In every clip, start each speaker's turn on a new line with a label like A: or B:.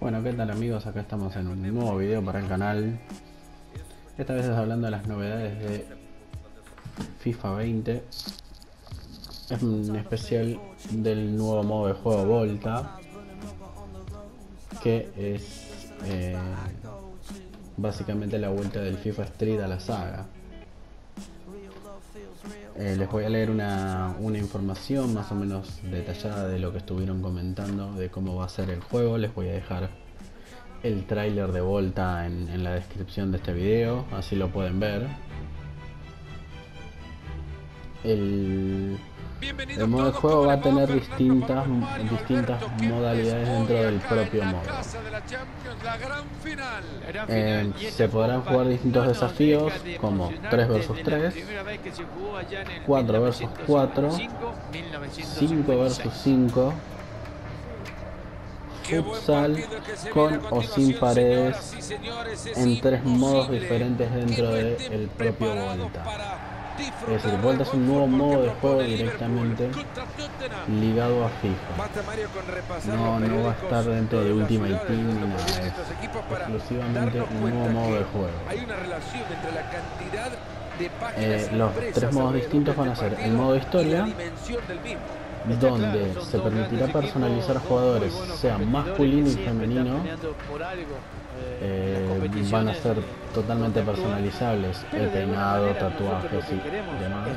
A: Bueno, ¿qué tal amigos? Acá estamos en un nuevo video para el canal. Esta vez es hablando de las novedades de FIFA 20. Es un especial del nuevo modo de juego Volta. Que es eh, básicamente la vuelta del FIFA Street a la saga. Eh, les voy a leer una, información más o menos detallada de lo que estuvieron comentando, de cómo va a ser el juego. Les voy a dejar el tráiler de Volta en, en, la descripción de este video, así lo pueden ver. El, el modo de juego va a tener distintas, distintas modalidades dentro del propio modo. Eh, se podrán jugar distintos desafíos como 3 vs 3, 4 vs 4, 5 vs 5, futsal con o sin paredes en tres modos diferentes dentro del propio Volta. Es decir, Volta es un nuevo modo de juego directamente ligado a FIFA. No, no va a estar dentro de Ultimate Team ni nada. Exclusivamente un nuevo modo de juego. Eh, los tres modos distintos van a ser el modo historia, donde se permitirá personalizar jugadores, sea masculino y femenino, eh, van a ser totalmente personalizables, el peinado, tatuajes y demás.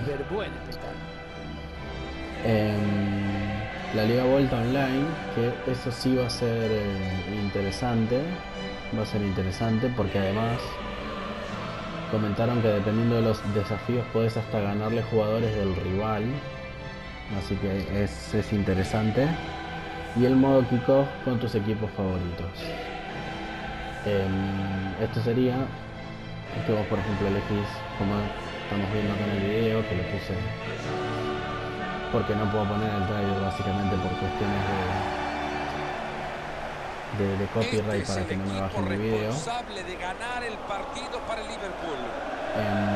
A: la Liga Vuelta Online, que eso sí va a ser eh, interesante, va a ser interesante porque además comentaron que dependiendo de los desafíos puedes hasta ganarle jugadores del rival así que es, es interesante. Y el modo kickoff con tus equipos favoritos. Eh, esto sería que vos por ejemplo elegís como estamos viendo acá en el video que lo puse porque no puedo poner el trailer básicamente por cuestiones de, de, de copyright para que no me bajen el video.
B: de ganar el partido para el Liverpool.
A: disposición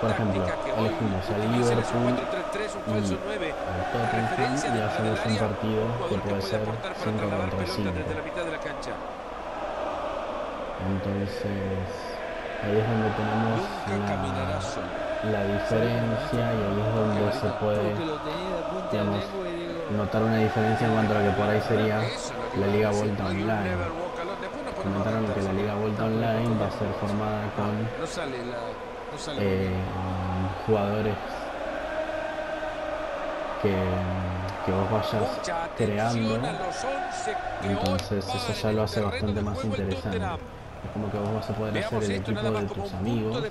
A: por ejemplo, elegimos al Liverpool y al Tottenham y hacemos un partido que puede ser 5 contra 5. Entonces, ahí es donde tenemos la, diferencia y ahí es donde se puede, notar una diferencia en cuanto a lo que por ahí sería la Liga Volta Online comentaron que la Liga Vuelta Online va a ser formada con eh, jugadores que, que, vos vayas creando entonces eso ya lo hace bastante más interesante es como que vos vas a poder hacer el equipo de tus amigos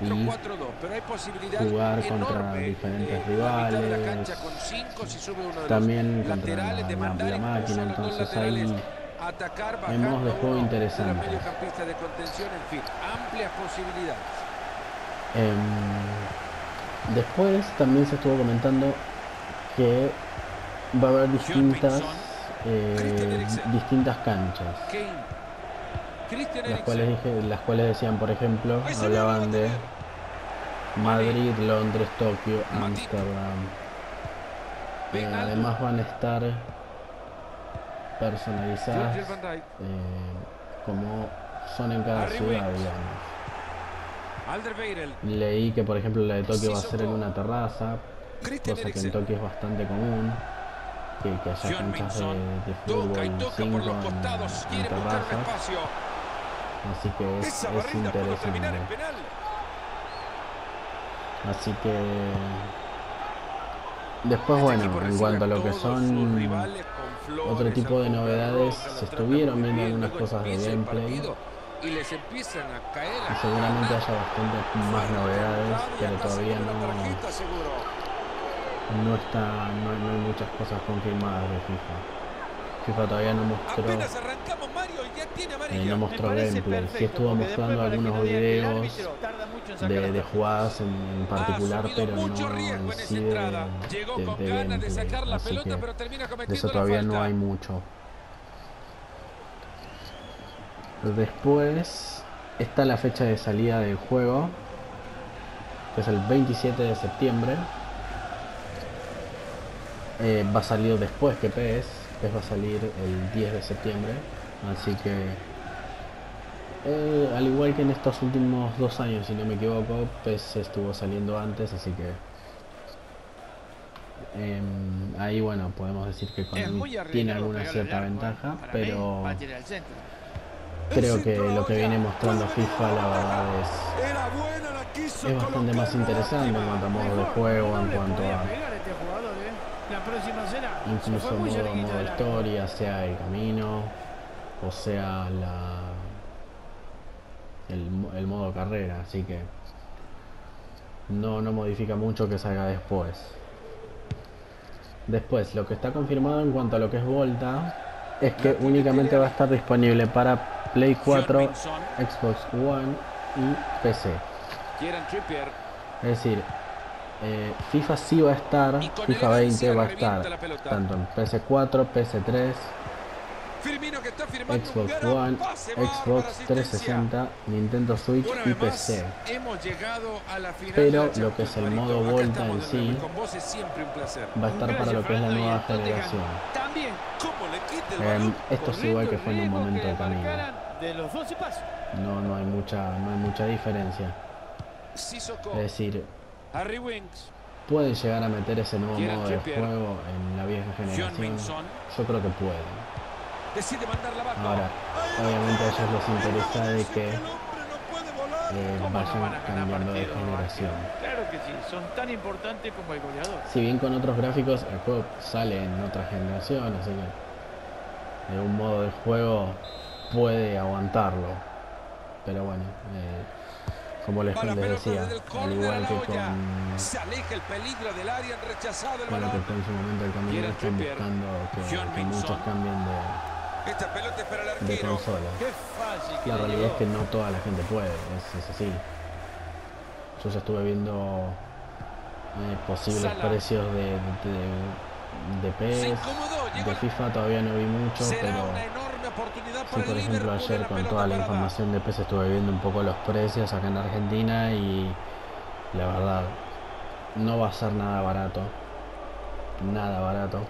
A: y jugar contra diferentes rivales también contra la, la, la máquina entonces ahí
B: atacar, bajar,
A: modos de juego interesantes.
B: De en fin, amplias posibilidades.
A: Eh, después también se estuvo comentando que va a haber distintas eh, distintas canchas. Las cuales, dije, las cuales decían, por ejemplo, hablaban de Madrid, Londres, Tokio, Ámsterdam. Eh, además van a estar personalizadas eh, como son en cada ciudad, digamos. Leí que por ejemplo la de Tokio va a ser en una terraza, cosa que en Tokio es bastante común, que, que haya canchas de, de fútbol 5 en, en terrazas. Así que es, es interesante. Así que después bueno, en cuanto a lo que son otro tipo de novedades, se estuvieron viendo algunas cosas de gameplay.
B: Y les empiezan a caer
A: y seguramente haya bastante más novedades, pero todavía no, no está, no, no hay muchas cosas confirmadas de FIFA. FIFA todavía no mostró, eh, no mostró gameplay. Sí estuvo mostrando algunos videos de, de jugadas en, en particular, pero no en sí de, de, de gameplay. Así que de eso todavía no hay mucho. Después está la fecha de salida del juego, que es el 27 de septiembre. Eh, va a salir después que PES, PES va a salir el 10 de septiembre, así que eh, al igual que en estos últimos dos años, si no me equivoco, PES estuvo saliendo antes, así que em, ahí bueno, podemos decir que tiene alguna cierta ventaja, pero creo que lo que viene mostrando FIFA la verdad es, es bastante más interesante en cuanto a modo de juego, en cuanto a incluso modo, modo historia, sea el camino o sea la el, modo carrera, así que no, no modifica mucho que salga después. Después, lo que está confirmado en cuanto a lo que es Volta es que únicamente va a estar disponible para Play 4, Xbox One y PC. Es decir, eh, FIFA sí va a estar, FIFA 20 va a estar tanto en PS4, PS3, Xbox One, Xbox 360, Nintendo Switch y PC. Pero lo que es el modo Volta en sí va a estar para lo que es la nueva generación. Eh, esto es igual que fue en un momento de camino. No, no hay mucha, no hay mucha diferencia. Es decir, pueden llegar a meter ese nuevo modo de juego en la vieja generación. Yo creo que pueden. Ahora, obviamente a ellos les interesa de que eh, vayan cambiando de generación.
C: Claro que sí, son tan importantes como el goleador.
A: Si bien con otros gráficos el juego sale en otra generación, así que de un modo de juego puede aguantarlo. Pero bueno, eh, como les, les decía, al igual que con,
B: se aleja el peligro del área rechazado el
A: con lo que en su momento el camino, están buscando que, que muchos cambien de de consola. La realidad es que no toda la gente puede, es, así. Yo ya estuve viendo eh, posibles precios de, de, de, PES, de FIFA todavía no vi mucho, pero sí, por ejemplo ayer con toda la información de PES estuve viendo un poco los precios acá en Argentina y la verdad no va a ser nada barato, nada barato,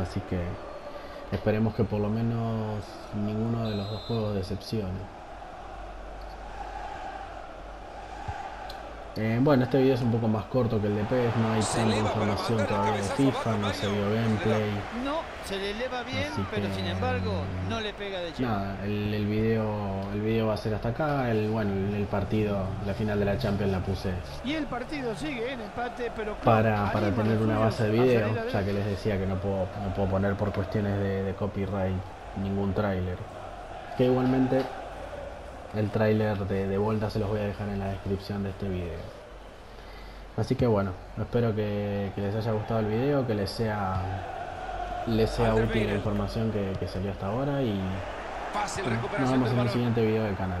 A: así que Esperemos que por lo menos ninguno de los dos juegos decepcione. Eh, bueno, este video es un poco más corto que el de PES, no hay tanta información todavía de FIFA, no se vio gameplay.
C: No, se le eleva bien, pero sin embargo no le pega de chico.
A: Nada, el, el, video, el video va a ser hasta acá, el bueno, el partido, la final de la Champions la puse.
C: Y el partido sigue en empate, pero
A: para, para tener una base de video, ya que les decía que no puedo, no puedo poner por cuestiones de, de copyright ningún tráiler. Que igualmente el tráiler de, vuelta se los voy a dejar en la descripción de este video. Así que bueno, espero que, les haya gustado el video, que les sea, les sea útil la información que, que salió hasta ahora y nos vemos en el siguiente video del canal.